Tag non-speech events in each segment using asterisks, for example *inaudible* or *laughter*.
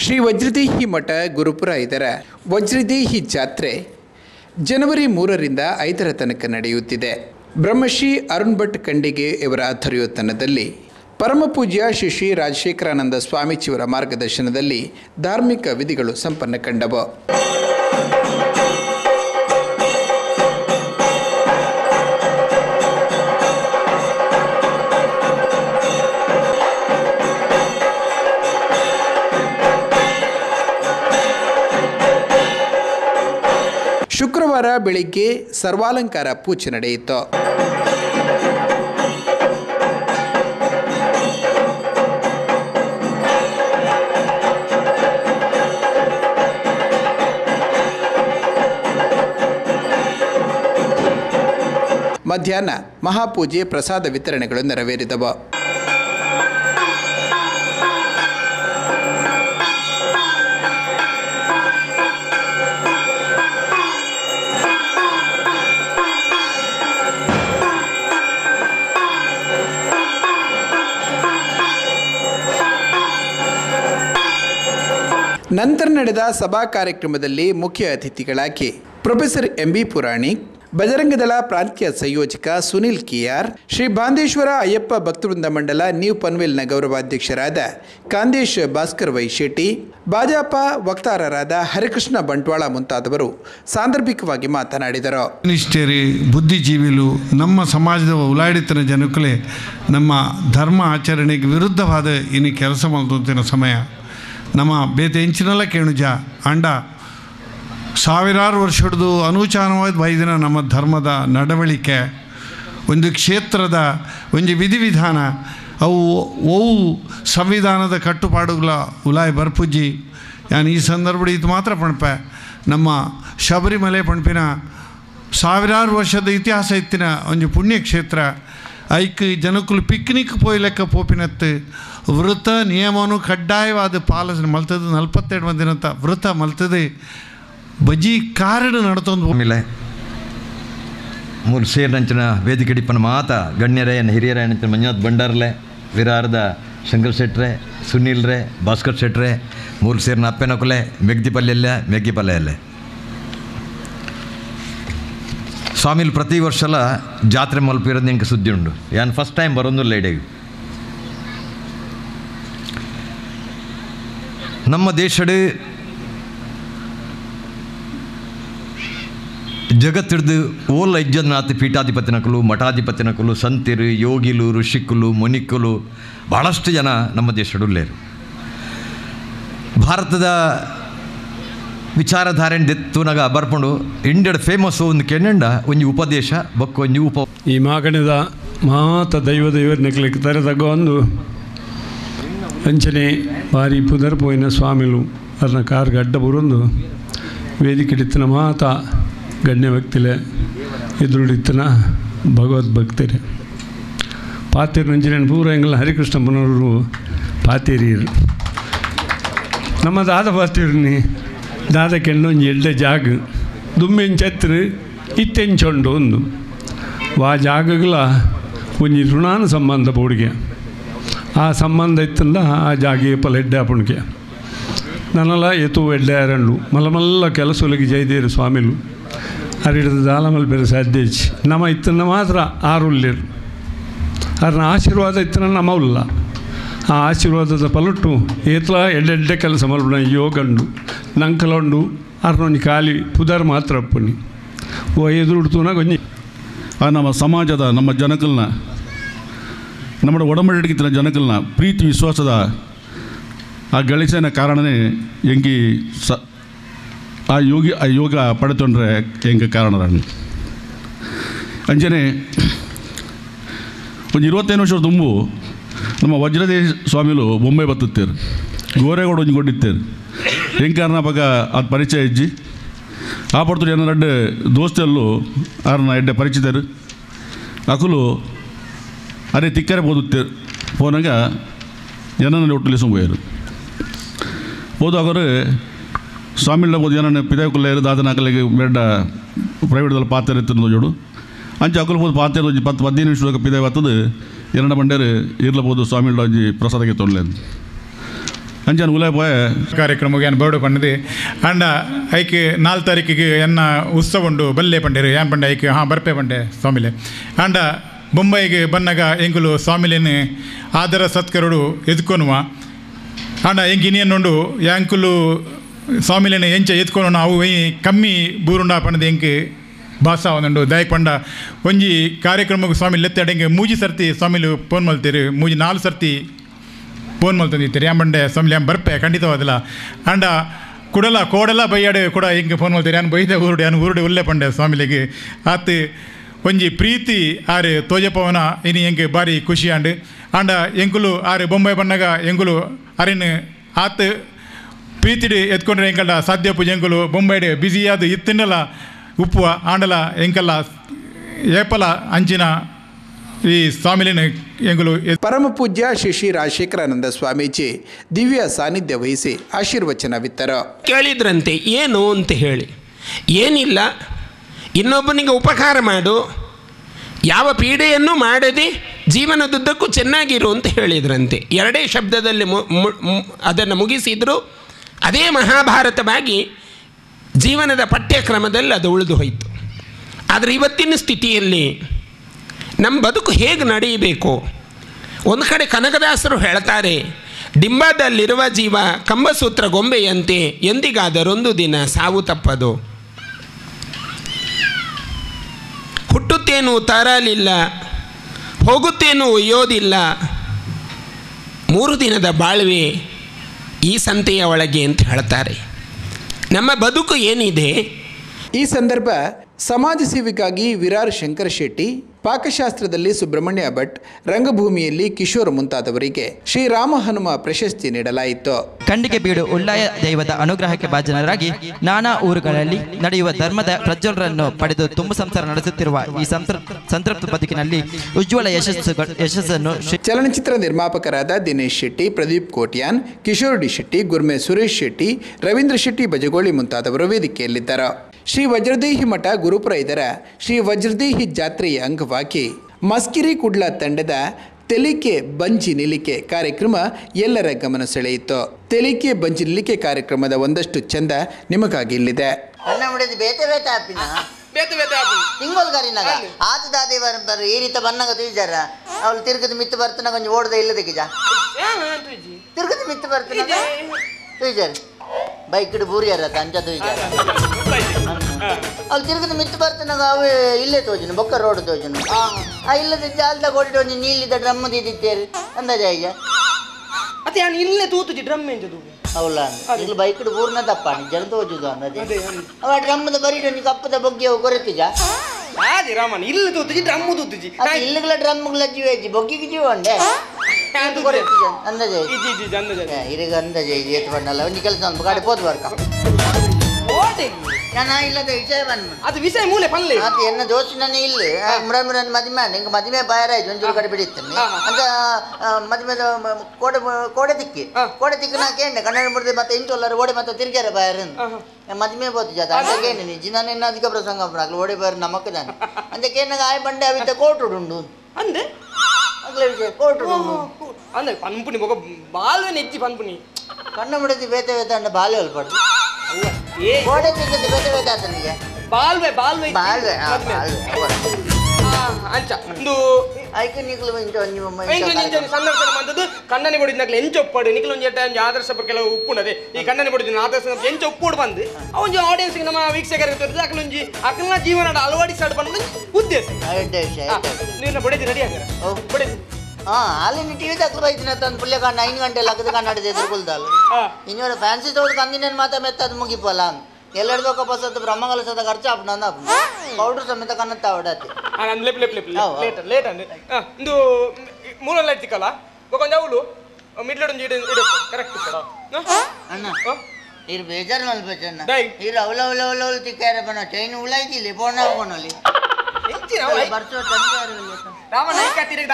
ಶ್ರೀ ವಜ್ರದೇಹಿ ಮಠ ಗುರುಪುರ ಇದರ ವಜ್ರದೇಹಿ ಜಾತ್ರೆ ಜನವರಿ ಮೂರರಿಂದ ಐದರ ತನಕ ನಡೆಯುತ್ತಿದೆ. ಬ್ರಹ್ಮಶ್ರೀ ಅರುಣ್ ಭಟ್ ಖಂಡಿಗೆ ಇವರ ಆಧ್ವರ್ಯೋತ್ತನದಲ್ಲಿ ಪರಮಪೂಜ್ಯ ಶ್ರೀ ಶ್ರೀ ರಾಜಶೇಖರಾನಂದ ಸ್ವಾಮೀಜಿಯವರ ಮಾರ್ಗದರ್ಶನದಲ್ಲಿ ಧಾರ್ಮಿಕ ವಿಧಿಗಳು ಸಂಪನ್ನ ಕಂಡವು. ಶುಕ್ರವಾರ ಬೆಳಿಗ್ಗೆ ಸರ್ವಾಲಂಕಾರ ಪೂಜೆ ನಡೆಯಿತು. ಮಧ್ಯಾಹ್ನ ಮಹಾಪೂಜೆ ಪ್ರಸಾದ ವಿತರಣೆಗಳು ನೆರವೇರಿದವು. ನಂತರ ನಡೆದ ಸಭಾ ಕಾರ್ಯಕ್ರಮದಲ್ಲಿ ಮುಖ್ಯ ಅತಿಥಿಗಳಾಗಿ professor M B Puranik Bajrang Dal ಪ್ರಾಂತ್ಯ ಸಂಯೋಜಕ ಸುನಿಲ್ ಕೆಆರ್ ಶ್ರೀ ಬಾಂದೇಶ್ವರ ಅಯ್ಯಪ್ಪ ಭಕ್ತವೃಂದ ಮಂಡಲ ನ್ಯೂ ಪನ್ವೇಲ್ನ ಗೌರವಾಧ್ಯಕ್ಷರಾದ ಕಾಂದೇಶ್ ಭಾಸ್ಕರ್ ವೈ ಶೆಟ್ಟಿ ಭಾಜಪ ವಕ್ತಾರರಾದ ಹರಿಕೃಷ್ಣ ಬಂಟ್ವಾಳ ಮುಂತಾದವರು ಸಾಂದರ್ಭಿಕವಾಗಿ ಮಾತನಾಡಿದರು. ನಿಷ್ಠೆರಿ ಬುದ್ಧಿಜೀವಿಲು ನಮ್ಮ ಸಮಾಜದ ಉಲಾಡಿತನ ಜನಕಲೆ ನಮ್ಮ ಧರ್ಮ ಆಚರಣೆಗೆ ವಿರುದ್ಧವಾದ ಇನ್ನು ಕೆಲಸ ಮಾಡುವಂತಿನ ಸಮಯ. ನಮ್ಮ ಬೇತೆ ಹೆಂಚಿನಲ್ಲ ಕೇಣುಜ ಅಂಡ, ಸಾವಿರಾರು ವರ್ಷದ್ದು ಅನೂಚಾನವಾದ ಬೈದಿನ ನಮ್ಮ ಧರ್ಮದ ನಡವಳಿಕೆ, ಒಂದು ಕ್ಷೇತ್ರದ, ಒಂದು ವಿಧಿವಿಧಾನ, ಅವು ಅವು ಸಂವಿಧಾನದ ಕಟ್ಟುಪಾಡುಗಳ ಉಲಾಯ್ ಬರ್ಪುಜ್ಜಿ ನಾನು ಈ ಸಂದರ್ಭ ಇದು ಮಾತ್ರ ಪಣಪೆ, ನಮ್ಮ ಶಬರಿಮಲೆ ಪಣಪಿನ ಸಾವಿರಾರು ವರ್ಷದ ಇತಿಹಾಸ ಇತ್ತಿನ ಒಂದು ಪುಣ್ಯಕ್ಷೇತ್ರ. Hike ಜನಕ್ಕಲು picnic ಪೋಯ್ಲೆಕ್ಕ ಪೋಪಿನತ್ತು. ವೃತ ನಿಯಮನು ಕಡ್ಡಾಯವಾದ ಪಾಲನೆ ಮಲ್ತದೆ ನಲ್ವತ್ತೆರಡು ಮಂದಿನಂತ ವೃತ ಮಲ್ತದೆ. ಬಜಿ ಕಾರಣ ನಡ್ತೊಂದು ಆಮೇಲೆ ಮೂರು ಸೇರಿನಂಚಿನ ವೇದಿಕೆ ಡಿಪ್ಪನ ಮಾತ, ಗಣ್ಯರೇ, ಹಿರಿಯರೇ ಮಂಜುನಾಥ್ ಭಂಡಾರ್ಲೆ, ವಿರಾರದ ಶಂಕರ್ ಶೆಟ್ರೆ ಸುನೀಲ್ ರೇ ಭಾಸ್ಕರ್ ಶೆಟ್ರೆ ಮೂರು ಸೇರಿನ ಅಪ್ಪೆನ ಮೆಗ್ಗಿ ಮೆಗ್ದಿ ಸ್ವಾಮಿಲ್ ಪ್ರತಿ ವರ್ಷಲ ಜಾತ್ರೆ ಮಲ್ಪಿರೋದು ನಿಂಗೆ ಸುದ್ದಿ ಉಂಡು. ಯಾನ್ ಫಸ್ಟ್ ಟೈಮ್ ಬರೋದು ಇಡೆಗೆ ನಮ್ಮ ದೇಶಡು ಜಗತ್ತಿಡ್ದು ಓಲ್ ಐಜ್ಜನಾಥ್ ಪೀಠಾಧಿಪತಿನಕಲು ಮಠಾಧಿಪತಿನಕಲು ಸಂತಿರು ಯೋಗಿಲು ಋಷಿಕುಲು ಮುನಿಕುಲು ಭಾಳಷ್ಟು ಜನ ನಮ್ಮ ದೇಶಡುಲ್ಲೇರು ಭಾರತದ ವಿಚಾರಧಾರೆ ಬರ್ಪುಂಡು ಇಂಡಿಯಡ್ ಫೇಮಸ್ ಒಂದು ಕೆನ್ನಂಡ, ಒಂಜಿ ಉಪದೇಶ, ಬೊಕ್ಕ ಒಂಜಿ ಉಪ ಈ ಮಾಗಣದ ಮಾತ ದೈವ ದೈವರ್ನಕ್ಲಿಕ್ಕೆ ತರತಕ್ಕ ಒಂದು ಅಂಚನೆ ಬಾರಿ ಪುದರ್ಪೋಯಿನ ಸ್ವಾಮಿಲು ಅದನ್ನ ಕಾರ್ ಗಡ್ಡ ಬುರಂದು ವೇದಿಕೆಡಿತ್ತಿನ ಮಾತ ಗಣ್ಯ ವ್ಯಕ್ತಿಲೆ ಎದುರುಡಿತ್ತಿನ ಭಗವದ್ಭಕ್ತರೆ. ಪಾತೇರು ನಂಚಿನ ಪೂರ ಎಂಗಲ ಹರಿಕೃಷ್ಣ ಪುನರು ಪಾತೇರಿಯರು ನಮ್ಮ ಆದ ಪಾತೇರ್ನಿ ದಾದ ಜಾಗ. ಎಡ್ಡೆ ಜಾಗ ಇತ್ತೆನ್ ಇತ್ತೆಂಚೊಂಡು ಒಂದು. ವಾ ಜಾಗಗಳ ಒಂಜಿ ಋಣಾನ ಸಂಬಂಧ ಬೋಡಿಗೆ ಆ ಸಂಬಂಧ ಇತ್ತಂದ ಆ ಜಾಗೆ ಪಲ ಎಡ್ಡೆ ಅಪ್ಪಣಿಗೆ ನನ್ನಲ್ಲ ಎತ್ತು ಎಡ್ಡೆ ಅರಂಡು ಮಲ್ಲ ಮಲ್ಲ ಕೆಲಸೊಲಗಿ ಜೈದೇರು ಸ್ವಾಮಿಲು. ಅರಿಡದ ದಾಲಮಲ್ ಬೇರೆ ಸಾಧ್ಯಚ್ ನಮ್ಮ ಇತ್ತನ್ನ ಮಾತ್ರ ಆರುಲ್ಲೇರು ಅರ್ನ ಆಶೀರ್ವಾದ ಇತ್ತನ ನಮ್ಮಲ್ಲ ಆ ಆಶೀರ್ವಾದದ ಪಲಟ್ಟು ಏತ್ಲ ಎಡ್ಡೆಡ್ಡೆ ಕೆಲಸ ಮಲ್ಪಣ ಯೋಗಂಡು ನಂಕಲೊಂಡು, ಅರ್ನೊಂಜಿ ಖಾಲಿ ಪುದರ್ ಮಾತ್ರ ಅಪ್ಪನಿ. ಓ ಎದುರುಡ್ತುನ ಗೊಂಜಿ. ಆ ನಮ್ಮ ಸಮಾಜದ, ನಮ್ಮ ಜನಕಲ್ನ ನಮ್ಮ ಒಡಂಬಡಿಕಿತ್ತಿನ ಜನಕಲ್ನ ಪ್ರೀತಿ ವಿಶ್ವಾಸದ ಆ ಗಳಿಸಿನ ಕಾರಣನೇ ಎಂಗಿ ಸ, ಆ ಯೋಗಿ, ಆ ಯೋಗ ಪಡೆತೊಂಡ್ರೆ ಎಂಗೆ ಕಾರಣ ಅಂಜನೆ, ಒಂದು ಇರುವತ್ತೈದು ವರ್ಷ ತುಂಬು ನಮ್ಮ ವಜ್ರದೇಶ ಸ್ವಾಮಿಲು ಬೊಂಬೆ ಬತ್ತುತ್ತೇರು ಗೋರೆಗೌಡ ಹೊಂದ್ಕೊಂಡಿತ್ತೇರು ಪಕ್ಕ ಅದು ಪರಿಚಯ ಇಜ್ಜಿ ಆ ಪಡ್ತು ಏನೋ ರಡ್ಡೆ ದೋಸ್ತಲ್ಲು ಆರನ ಎಡ್ಡೆ ಪರಿಚಿತರು ಅಕುಲು ಅರೆ ತಿಕ್ಕರೆ ಓದುತ್ತೇರು ಪೋನಾಗ ಜನನ ಒಟ್ಟು ಹೋಯಾರು ಓದು ಅವರು ಸ್ವಾಮಿಗಳ ಓದು ಜನನ ಪಿದಾಯಕುಲ್ಲೇರು ದಾದನಾಕಲಿಗೆ ಬೇಡ ಪ್ರೈವೇಟ್ದಲ್ಲಿ ಪಾತ್ರ ಎತ್ತಿರೋದು ಜೋಡು ಅಂಚೆ ಅಕುಲು ಹೋದು ಪಾತ್ರ ಪತ್ತು ಹದಿನೈದು ನಿಮಿಷದಾಗ ಪಿದಾಯ ಬರ್ತದೆ ಎರಡ ಬಂಡೇರು ಇರ್ಲಬಹುದು ಸ್ವಾಮಿ ಒಂಜಿ ಪ್ರಸಾದಕ್ಕೆ ಉಲ್ಲೆರ್ ಅಂಜನ್ ಉಲಾಯ್ ಪೋಯ ಕಾರ್ಯಕ್ರಮ ಏನು ಬೋರ್ಡು ಪಂಡದೆ ಅಂಡ ಐಕ್ ನಾಲ್ಕು ತಾರೀಕಿಗೆ ಎನ್ನ ಉತ್ಸವ ಉಂಡು ಬಲ್ಲೆ ಪಂಡೇರು ಏನ್ ಪಂಡೆ ಐಕ್ ಹಾಂ ಬರ್ಪೆ ಪಂಡೆ ಸ್ವಾಮಿಲೆ ಅಂಡ ಬೊಂಬೈಗೆ ಬನ್ನಗ ಎಂಗುಲು ಸ್ವಾಮಿಲೇನೆ ಆದರ ಸತ್ಕರುಡು ಎದ್ಕೊನುವ ಅಂಡ ಎಂಕ್ ಇನ್ನೇನುಂಡು ಯಾಂಕುಲು ಸ್ವಾಮಿಲೇನೆ ಎಂಚ ಎತ್ಕೊಂಡು ಅವು ಒಯ್ ಕಮ್ಮಿ ಬೂರುಂಡ ಪಂಡದು ಎಂಕ್ ಭಾಷ ಒಂದುಂಡು ದಯ ಪಂಡ ಒಂಜಿ ಕಾರ್ಯಕ್ರಮಕ್ಕೆ ಸ್ವಾಮಿ ಲೆತ್ತಾಡೆಂಗೆ ಮೂಜಿ ಸರ್ತಿ ಸ್ವಾಮಿಲು ಫೋನ್ ಮಲ್ತೀರಿ. ಮೂಜಿ ನಾಲ್ಕು ಸರ್ತಿ ಫೋನ್ ಮಲ್ತಂದಿತ್ತೀರಿ ಆಂಬಂಡೆ ಸ್ವಾಮಿ ಆಂ ಬರ್ಪೆ, ಖಂಡಿತವಾದಿಲ್ಲ. ಅಂಡ ಕುಡಲ ಕೋಡಲ ಬೈಯಾಡೆ ಕೂಡ ಹಿಂಗೆ ಫೋನ್ ಮಾಡ್ತೀರಿ ಅನ್ ಬೈದೆ ಊರುಡೆ ಅನ್ ಊರುಡೆ ಉಲ್ಲೆ ಪಂಡೆ ಸ್ವಾಮಿಲಿಗೆ ಆತು ಒಂಜಿ ಪ್ರೀತಿ ಆರು ತೋಜಪವನ, ಇನಿ ಹೆಂಗೆ ಬಾರಿ ಖುಷಿ ಆಂಡು ಆಂಡ ಎಂಕುಲು ಆರು ಬೊಂಬೈ ಬಣ್ಣಗ ಎಂಕುಲು ಅರಿನ್ ಆತು ಪ್ರೀತಿಡಿ ಎತ್ಕೊಂಡ್ರೆ ಎಂಕಲ್ಡ ಸಾಧ್ಯ ಪೂಜೆ ಎಂಕುಲು ಬೊಂಬೈಡು ಬಿಸಿಯಾದ ಇತ್ತಿನಲ ಉಪ್ಪುವ ಆಂಡಲ ಎಂಕಲ್ಲ ಏಪಲ ಅಂಚಿನ ಈ ಸ್ವಾಮಿಲಿನ ಎಂಗುಲು ಪರಮ ಪೂಜ್ಯ ಶ್ರೀ ಶ್ರೀ ರಾಜಶೇಖರಾನಂದ ಸ್ವಾಮೀಜಿ ದಿವ್ಯ ಸಾನ್ನಿಧ್ಯ ವಹಿಸಿ ಆಶೀರ್ವಚನವಿತ್ತರು ಕೇಳಿದ್ರಂತೆ ಏನು ಅಂತ ಹೇಳಿ. ಏನಿಲ್ಲ ಇನ್ನೊಬ್ಬನಿಗೆ ಉಪಕಾರ ಮಾಡು. ಯಾವ ಪೀಡೆಯನ್ನು ಮಾಡದೆ ಜೀವನದುದ್ದಕ್ಕೂ ಚೆನ್ನಾಗಿರು ಅಂತ ಹೇಳಿದ್ರಂತೆ. ಎರಡೇ ಶಬ್ದದಲ್ಲಿ ಮು ಮು- ಮು- ಅದನ್ನು ಮುಗಿಸಿದ್ರು ಅದೇ ಮಹಾಭಾರತವಾಗಿ ಜೀವನದ ಪಠ್ಯಕ್ರಮದಲ್ಲಿ ಅದು ಉಳಿದು ಹೋಯಿತು. ಆದರೆ ಇವತ್ತಿನ ಸ್ಥಿತಿಯಲ್ಲಿ ನಮ್ಮ ಬದುಕು ಹೇಗೆ ನಡೆಯಬೇಕು? ಒಂದು ಕಡೆ ಕನಕದಾಸರು ಹೇಳ್ತಾರೆ, ಡಿಂಬದಲ್ಲಿರುವ ಜೀವ ಕಂಬಸೂತ್ರ ಗೊಂಬೆಯಂತೆ, ಎಂದಿಗಾದರೊಂದು ದಿನ ಸಾವು ತಪ್ಪದು. ಹುಟ್ಟುತ್ತೇನೂ ತರಲಿಲ್ಲ, ಹೋಗುತ್ತೇನು ಒಯ್ಯೋದಿಲ್ಲ. ಮೂರು ದಿನದ ಬಾಳ್ವೆ ಈ ಸಂತೆಯ ಒಳಗೆ ಅಂತ ಹೇಳ್ತಾರೆ. ನಮ್ಮ ಬದುಕು ಏನಿದೆ? ಈ ಸಂದರ್ಭ ಸಮಾಜ ಸೇವೆಗಾಗಿ ವಿರಾರ್ ಶಂಕರ್ ಶೆಟ್ಟಿ ಪಾಕಶಾಸ್ತ್ರದಲ್ಲಿ ಸುಬ್ರಹ್ಮಣ್ಯ ಭಟ್ ರಂಗಭೂಮಿಯಲ್ಲಿ ಕಿಶೋರ್ ಮುಂತಾದವರಿಗೆ ಶ್ರೀರಾಮ ಹನುಮ ಪ್ರಶಸ್ತಿ ನೀಡಲಾಯಿತು. ಖಂಡಿಗೆ ಬೀಡು ಉಳ್ಳಾಯ ದೈವದ ಅನುಗ್ರಹಕ್ಕೆ ಭಾಜನರಾಗಿ ನಾನಾ ಊರುಗಳಲ್ಲಿ ನಡೆಯುವ ಧರ್ಮದ ಪ್ರಜ್ವಲರನ್ನು ಪಡೆದು ತುಂಬ ಸಂಸಾರ ನಡೆಸುತ್ತಿರುವ ಈ ಸಂತೃಪ್ತ ಸಂತೃಪ್ತ ಬದುಕಿನಲ್ಲಿ ಉಜ್ವಲ ಯಶಸ್ಸು ಯಶಸ್ಸನ್ನು ಚಲನಚಿತ್ರ ನಿರ್ಮಾಪಕರಾದ ದಿನೇಶ್ ಶೆಟ್ಟಿ ಪ್ರದೀಪ್ ಕೋಟ್ಯಾನ್ ಕಿಶೋರ್ ಡಿ ಶೆಟ್ಟಿ ಗುರ್ಮೆ ಸುರೇಶ್ ಶೆಟ್ಟಿ ರವೀಂದ್ರ ಶೆಟ್ಟಿ ಬಜಗೋಳಿ ಮುಂತಾದವರು ವೇದಿಕೆಯಲ್ಲಿದ್ದರು. ಶ್ರೀ ವಜ್ರದೇಹಿ ಮಠ ಗುರುಪುರ ಇದರ ಶ್ರೀ ವಜ್ರದೇಹಿ ಜಾತ್ರೆಯ ಅಂಗವಾಗಿ ಮಸ್ಕಿರಿ ಕುಡ್ಲ ತಂಡದ ತೆಲಿಕೆ ಬಂಜಿ ನಿಲಿಕೆ ಕಾರ್ಯಕ್ರಮ ಎಲ್ಲರ ಗಮನ ಸೆಳೆಯಿತು. ತೆಲಿಕೆ ಬಂಜಿ ನಿಲಿಕೆ ಕಾರ್ಯಕ್ರಮದ ಒಂದಷ್ಟು ಚಂದ ನಿಮಗಾಗಿ ಇಲ್ಲಿದೆ. ಬೇತೆ ಬೇತೆ ಆಪಿನ ತಿಂಗೋಲ್ ಗಾರಿನಾಗ ಆತ ದಾದಿ ಬರ್ತಾರೆ ಈ ರೀತಿ ಬನ್ನಗ ತಿಳಿಜಾರ ಅವಳು ತಿರ್ಗದ ಮಿತ್ತು ಬರ್ತನ ಕೊಂಚ ಓಡದ ಇಲ್ಲ ದಿಗಿಜ ತಿರುಗದ ಮಿತ್ತು ಬರ್ತನ ತಿಳಿಜಾರ ಬೈಕ್ ಇಡು ಬೂರಿ ಯಾರ ಅಂಚ ತಿರುಗಿದ ಮಿತ್ತು ಬರ್ತಾನಾಗ ಅವು ಇಲ್ಲೇ ತೋಜನು ಬೊಕ್ಕ ರೋಡ್ ತೋಜನು ಆ ಇಲ್ಲದ ಜಾಲ್ದಾಗ ಓಡಿಟ್ಟು ಒಂದು ನೀಲಿದ ಡ್ರಮ್ ದಿದ್ದೇರಿ ಅಂದಾಜ ಈಗ ಮತ್ತೆ ನಾನು ಇಲ್ಲೇ ತೂತುಜಿ ಡ್ರಮ್ ಎಂಜದು ಅವಲ್ಲ ಇಲ್ಲಿ ಬೈಕ್ ಪೂರ್ಣ ತಪ್ಪ ಜನ ತೋಜುದು ಅಂದೆ ಅವ ಡ್ರಮ್ಮದ ಬರೀಟು ಒಂದು ಕಪ್ಪದ ಬಗ್ಗೆ ಕೊರತಿಜ ಅದೇ ರಾಮನ್ ಇಲ್ಲ ತೂತುಜಿ ಡ್ರಮ್ ತೂತುಜಿ ಇಲ್ಲಗಳ ಡ್ರಮ್ಗಳ ಜೀವೇಜಿ ಬೊಗ್ಗಿಗೆ ಜೀವ ಉಂಡೆ ಅಂದಾಜ ಇಜ್ಜಿ ಇಜ್ಜಿ ಅಂದಜ ಇರಿಗ ಅಂದಾಜ ಏತ್ ಬಣ್ಣಲ್ಲ ಒಂದು ಕೆಲಸ ಒಂದು ಗಾಡಿ ಪೋದ್ ಬರ್ಕ ಜನ ಇಲ್ಲದ ವಿಷಯ ಬಂದ್ಬಿಡು ಅದು ವಿಷಯ ಮೂಲೆ ಪಲ್ಲಿ. ಅದು ಎನ್ನ ದೋಸ್ತಿನ ಇಲ್ಲಿ. ಮುಡನ್ ಮುಡನ್ ಮದುವೆ ನಿಂಗೆ ಮದುವೆ ಬಾಯರಾಯ್ತು ಒಂಚೂರು ಕಡೆ ಬಿಡಿತ್ತಮ್ಮಿ ಅಂತ ಮದುವೆ ಕೋಡೆ ಕೋಡೆ ದಿಕ್ಕಿ. ಕೋಡೆ ದಿಕ್ಕಿ ನಾ ಕೇಂದ್ರ ಕನ್ನಡ ಮುರಿದು ಮತ್ತೆ ಇಂಟು ಎಲ್ಲರೂ ಓಡಿ ಮತ್ತೆ ತಿರ್ಗ್ಯಾರ ಬಾಯರ್ ಮದುವೆ ಬೋದು ಜಾತ. ಅದಕ್ಕೆ ನಿಜ ನಾನು ಇನ್ನು ಅದಕ್ಕೆ ಪ್ರಸಂಗ ಆಗ್ಲಿ ಓಡಿ ಬಾಯರ್ ನಮಕ್ಕೆ ನಾನು. ಅದಕ್ಕೆ ಏನಾಗ ಆಯ್ ಬಂಡೆ ಅವಿದ್ದ ಕೋಟ್ ಉಂಡು. ಅಂದೆ? ಅಗ್ಲ ವಿಜಯ ಕೋಟ್ ಉಂಡು. ಅಂದ್ರೆ ಪನ್ಪುಣಿ ಮಗ ಬಾಲ್ವೆ ನೆಜ್ಜಿ ಪನ್ಪುಣಿ ಕಣ್ಣ ಮುಡಿದು ಬೇತೆ ಬೇತೆ ಅಂಡ ಬಾಲ್ವೆ ಅಲ್ಲ. ये घोड़े पे कितने बैठे बैठा था नहीं बाल में बाल में बाल में हां बाल में ಅಂಚ ಒಂದು ಐಕೆ ನಿಕ್ಲು ಇಂಚ ಒಂಜಿ ಮಮ್ಮ ಇಂಚ ಇಂಚ ಸಂದರ್ಶನ ಮಂತದ್ದು ಕಣ್ಣನಿ ಬಡಿದ ನಕ್ಲೆ ಎಂಚ ಒಪ್ಪಡು ನಿಕ್ಲು ಒಂಜಿ ಎಟ್ಟ ಒಂಜಿ ಆದರ್ಶ ಪರ ಕೆಲವು ಉಪ್ಪುನದೆ ಈ ಕಣ್ಣನಿ ಬಡಿದ ಆದರ್ಶ ಎಂಚ ಉಪ್ಪುಡು ಬಂದು ಅವಂಜಿ ಆಡಿಯನ್ಸ್ ನಮ್ಮ ವೀಕ್ಷಕರಿಗೆ ತೋರಿದ ಅಕ್ಲ ಒಂಜಿ ಅಕ್ಲನ ಜೀವನ ಅಳವಡಿಸಾಡ್ ಬಂದು ಉದ್ದೇಶ ಉದ್ದೇಶ ನೀನು ಬಡಿದಿ ರೆಡಿ ಆಗ್ಯಾರ ಬಡಿದಿ ಅಲ್ಲಿ ಟಿವಿ ತಕ್ಕಲು ಬೈತಿನ ತಂದು ಪುಲ್ಯ ಕಣ್ಣ ಐದು ಗಂಟೆ ಲಕ್ಕದ ಕನ್ನಡದ ಎದುರುಕೊಳ್ದಾಲು ಆ. ಇನ್ನೊಂದು ಫ್ಯಾನ್ಸಿ ತೋಟಕ್ಕೆ ಅಂದಿನ ಮಾತ ಮೆತ್ತದು ಮುಗಿಪಲ್ಲ ಎಲ್ಲೆಡ್ಬೇಕು ಬಸತ್ತು ಬ್ರಹ್ಮಗಲ ಸದ ಖರ್ಚು ಆಪಣ ಅಂದ ಪೌಡರ್ ಸಮೇತ ಕನ್ನತ್ತ ಅವಡತ್ತೆ ಆ, ನಾನು ಲೇಪ್ ಲೇಪ್ ಲೇಪ್ ಹೌದು. ಲೇಟ್ ಲೇಟ್ ಅಂದೆ ಆ, ಇಂದು ಮೂಲ ಲೈಟ್ ತಿಕ್ಕಲ್ಲ ಒಂದು ಅವಳು ಮಿಡ್ಲಡ್ ಒಂದು ಇಡ ಇಡು ಕರೆಕ್ಟ್ ಕಡ ಅಣ್ಣ ಇರು ಬೇಜಾರು ಮಲ್ಪಚ್ಚಣ್ಣ ಡೈ. ಇರು ಅವಲ ಅವಲ ಅವಲ ಅವಲ ತಿಕ್ಕಾರ ಬಣ್ಣ ಚೈನ್ ಉಳಾಯ್ತಿಲ್ಲ ಪೋಣ ಹಾಕೋಣಲ್ಲಿ ಹೆಚ್ಚಿನ ಬರ್ಚೋ ರಾಮ ನೈಕ್ ತಿರುಗಿ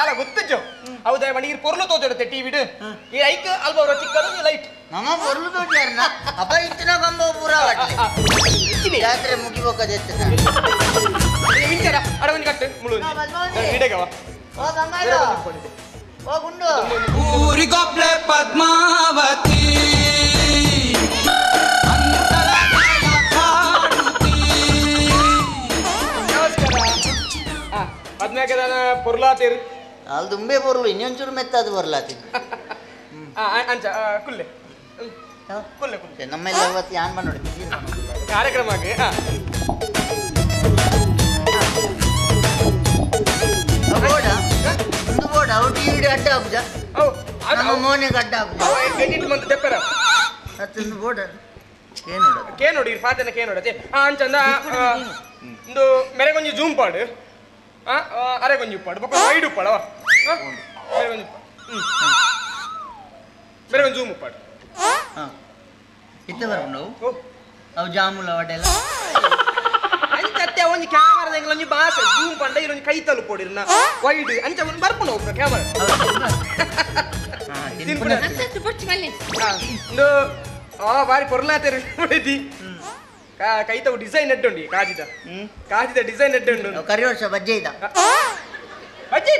ಪೊರ್ಲು ತೋಜೊಡುತ್ತೆ ಟಿ ಈ ಐಕ್ ಅಲ್ಪ ಅವರ ಲೈಟ್ ನಮ್ಮ ಪೊರ್ಲು ಅಪ್ಪ ಇತ್ತಿನ ಬಂಬ ಪೂರ ಜಾತ್ರೆ ಮುಗಿಬೋಕದೆತ್ತ ಮಿಂಚರ ಅಡವನ್ ಕಟ್ಟು. ಮುಳು. ಓ ಹೋಗಮ್ಮ ಹೋಗುಂಡು ಊರಿಗೊಬ್ಳೆ ಪದ್ಮಾವತಿ. ಪದ್ಮ್ಯಾಗದಾನ ಪೊರ್ಲಾತೇರು. ಅಲ್ಲಿ ದುಂಬೆ ಬರ್ಲು ಇನ್ನೊಂಚೂರು ಮೆತ್ತದು ಬರ್ಲಾತಿ *laughs* ಅಂಚ ಕುಲ್ಲೆ. ಕುಲ್ಲೆ ಕುಲ್ಲೆ. ನಮ್ಮೆಲ್ಲ ಇವತ್ತು ಯಾನ್ ಮಾಡಿ ಕಾರ್ಯಕ್ರಮ ಆಗಿ. ಬೋಡ ಒಂದು ಬೋಡ ಅಡ್ಡ ನಮ್ಮ ಮೋನಿಗೆ ಮಂತ್ ಮತ್ತೊಂದು ಬೋಡ ನೋಡಿ ಫಾತನ ಅಂಚಂದ ಒಂದು ಮೆರೆಗೊಂಜಿ ಜೂಮ್ ಪಾಡು. ಆ ಆ, ಅರೆಗೊಂಜಿ ಉಪ್ಪಾಡು. ಬೊಕ್ಕ ವೈಡ್ ಉಪ್ಪಾಡವ ಮೆರೆಗೊಂಜಿ ಉಪ್ಪಾಡು. ಹ್ಮ್. ಮೆರೆಗೊಂಜಿ ಜೂಮ್ ಉಪ್ಪಾಡು. ಹಾಂ? ಇತ್ತ ಬರ್ಕೊಂಡು ಓ. ಅವು ಜಾಮೂಲ ವಡೆಲ್ಲ ಅಂಚತ್ತೆ ಒಂಜಿ ಕ್ಯಾಮರಾದ ಎಂಗ್ಲ ಒಂಜಿ ಬಾಸ ಜೂಮ್ ಪಂಡ ಇರೊಂಜಿ ಕೈ ತಲುಪೋಡಿರ್ನ. ವೈಡ್ ಅಂಚ ಒಂದು ಬರ್ಪುಣ ಹೋಗ್ರ ಕ್ಯಾಮರಾ ತಿನ್ಪುಣ ಒಂದು ಆ ಬಾರಿ ಪೊರ್ಲಾತೇರಿ ಹೊಡೆದಿ ಕೈತವು ಡಿಸೈನ್ ಎಡ್ಡುಂಡು ಈ ಕಾಜಿದ. ಕಾಜಿದ ಡಿಸೈನ್ ಎಡ್ಡುಂಡು ಕರಿ ವರ್ಷ ಬಜ್ಜೆ ಇದ ಬಜ್ಜೆ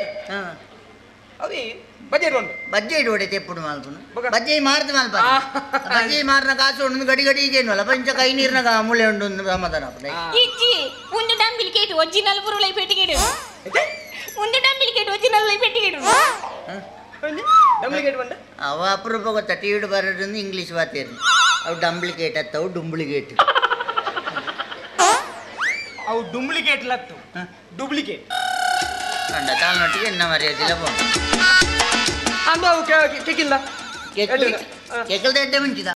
ಅವಿ ಬಜೆ ಇಡು ಬಜ್ಜೆ ಇಡು ಹೊಡೆ ತೆಪ್ಪುಡು ಮಾಲ್ಪುನು ಬಜ್ಜೆ ಮಾರ್ದ ಮಾಲ್ಪ. ಬಜ್ಜೆ ಮಾರ್ನ ಕಾಸು ಉಂಡು ಗಡಿ ಗಡಿ ಈಗೇನು ಅಲ್ಲ. ಪಂಚ ಕೈ ನೀರಿನ ಮೂಳೆ ಉಂಡು ಸಮಾಧಾನ ಇಜ್ಜಿ ಉಂಡು ಡಂಬಿಲ್ ಕೇಟು ಒಜ್ಜಿನಲ್ ಪುರುಳೈ ಪೆಟ್ಟಿಗೆಡು ಉಂದು ಡಂಬಿಲ್ ಕೇಟು ಒಜ್ಜಿನಲ್ ಪೆಟ್ಟಿಗೆಡು ಅವ ಅಪರೂಪ ಗೊತ್ತಾ? ಟಿ ವಿ ಬರೋದ್ರಿಂದ ಇಂಗ್ಲೀಷ್ ಮಾತೇರಿ ಅವು ಡಂಬ್ಲಿಕೇಟ್ ಅತ್ತವು ಡುಂಬ್ಲಿಕೇಟ್ ಅವು ಡುಪ್ಲಿಕೇಟ್ ಲತ್ತು. ಡುಪ್ಲಿಕೇಟ್. ಕಂಡ ತಾಳ್ನೊಟ್ಟಿಗೆ ಎನ್ನ ಮರ್ಯಾದಿಲ್ಲ ಬೋದು ಅಂದು ಅವು ಕೇಕಿಲ್ಲ ಕೇಕಲ್ದ ಎಡ್ಡೆ ಮುಂಚಿದ.